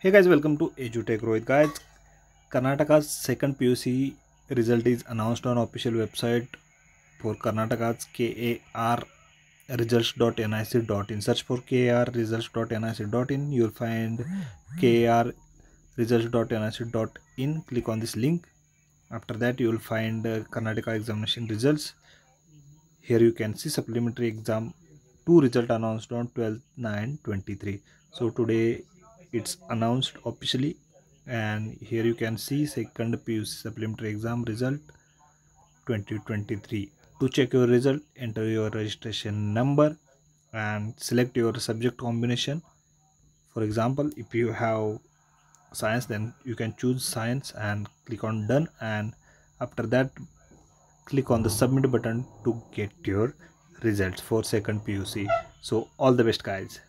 Hey guys, welcome to EduTech Rohit. Guys, Karnataka's second PUC result is announced on official website for Karnataka's KAR results.nic.in. Search for KAR results.nic.in. You'll find KAR results.nic.in. Click on this link. After that, you will find uh, Karnataka examination results. Here you can see supplementary exam 2 result announced on 12 9 23. So today it's announced officially and here you can see second PUC supplementary exam result 2023 to check your result enter your registration number and select your subject combination. For example if you have science then you can choose science and click on done and after that click on the submit button to get your results for second PUC so all the best guys